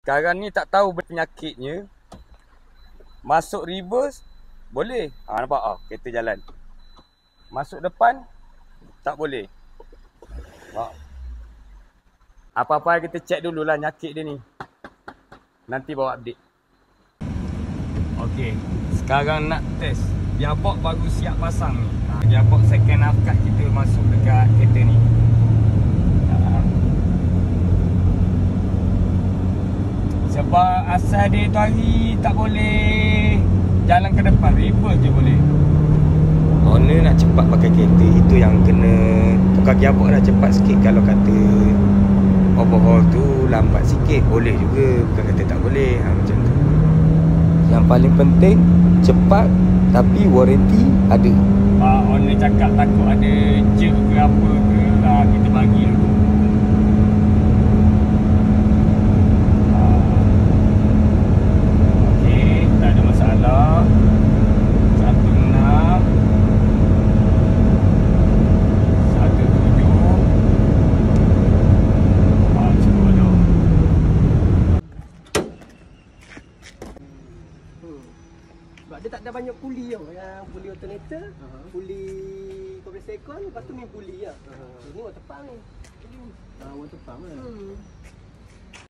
Sekarang ni tak tahu penyakitnya. Masuk reverse boleh. Ha nampak ah kereta jalan. Masuk depan tak boleh. Apa-apa kita check dululah nyakit dia ni. Nanti bawa update. Okey, sekarang nak test. Gearbox baru siap pasang ni. Gearbox second half kat kita masuk dekat kereta ni. Ha. Sebab asal dia tu hari tak boleh jalan ke depan, reverse je boleh. Owner nak cepat pakai kereta. Itu yang kena Tukar gearbox dah cepat sikit. Kalau kata Overhaul tu Lambat sikit Boleh juga. Bukan kata tak boleh. Ha, Macam tu. Yang paling penting Cepat Tapi warranty ada. Ah, owner cakap takut ada jerk ke apa ke, ah, kita bagi dulu. Ah. Okey, tak ada masalah. Satu enam. Satu tujuh. Ah, cukup dulu. Hmm. Sebab dia tak ada banyak puli tau Yang puli alternator uh-huh. Puli kompresor aircon Lepas tu main puli lah uh-huh. Ini water pump ni Ah, water pump kan? hmm.